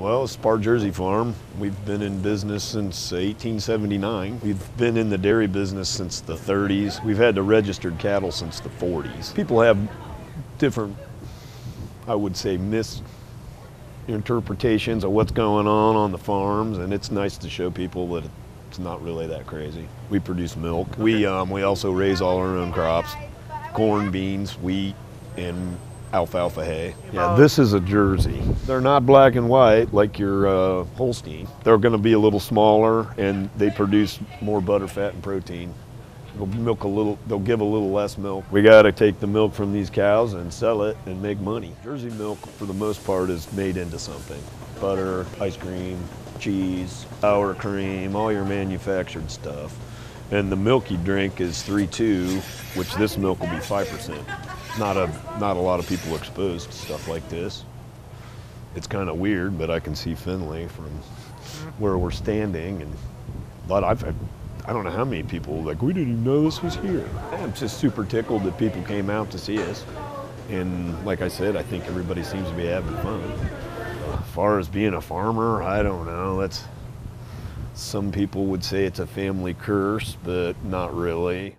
Well, Spahr Jersey Farm, we've been in business since 1879. We've been in the dairy business since the 30s. We've had the registered cattle since the 40s. People have different, I would say, misinterpretations of what's going on on the farms, and it's nice to show people that it's not really that crazy. We produce milk. We, um, we also raise all our own crops, corn, beans, wheat, and alfalfa hay. Yeah, this is a Jersey. They're not black and white like your uh, Holstein. They're going to be a little smaller and they produce more butter, fat, and protein. They'll milk a little. They'll give a little less milk. We got to take the milk from these cows and sell it and make money. Jersey milk, for the most part, is made into something: butter, ice cream, cheese, sour cream, all your manufactured stuff. And the milk you drink is 3.2, which this milk will be 5% not a not a lot of people exposed to stuff like this. It's kind of weird, but I can see Findlay from where we're standing, and but I've I don't know how many people like we didn't even know this was here. I'm just super tickled that people came out to see us, and like I said, I think everybody seems to be having fun. As far as being a farmer, I don't know. That's some people would say it's a family curse, but not really.